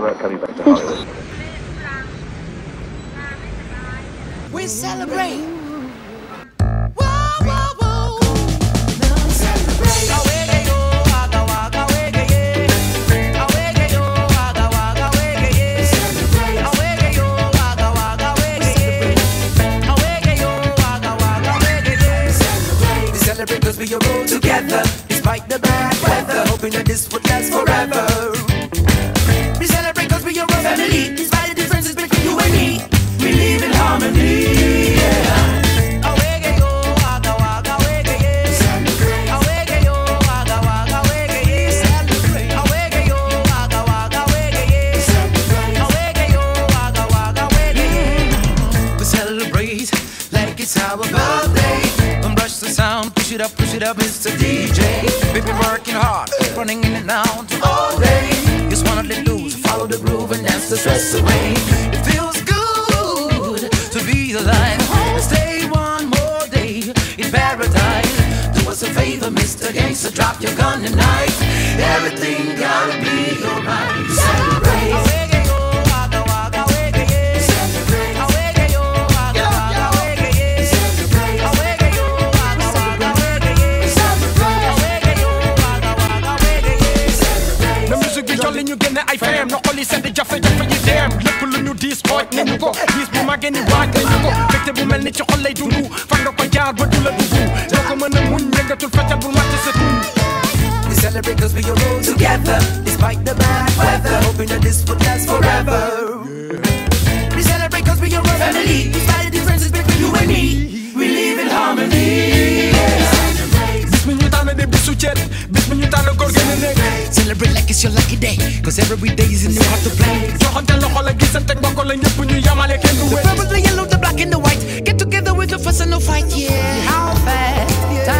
about coming back to Hollywood. We celebrate. Whoa, whoa, whoa. Celebrate. We all together Despite the bad weather Hoping that this would last forever a Despite the differences between you and me We live in harmony yeah. It's the push it up, push it up, Mr. DJ We've been working hard, running in and out all day the stress away It feels good to be alive. Stay one more day in paradise. Do us a favor, Mr. Gangster, drop your gun tonight. Everything gotta be alright bi jolli ñu génne ay feem na xol yi sedd jafe-jafe yi dem lépp lu ñu diis xooj nañu ko diis bu màggee ni waaj nañu ko mbégte bu mel ni ci xol lay dundu fan nga ko jaar ba du la dugg doo ko mën a muñ yëngatul feccal bul màtt sa tuñ We celebrate cause we are all together Despite the bad weather. Hoping that this would last forever. We celebrate cause we are a family Despite the differences between you and me. We live in harmony. Yeah. bis mi ñu tànn de bisu ceet góor gën a Celebrate like it's your lucky day. Cause every day is a new heart to play. Joxante loxo la gisante mbokk la ñëpp ñu yamale kenn du wéet Purple, the yellow, the black and the white. Get together with the fuss and no fight, yeah. How fast? Time goes by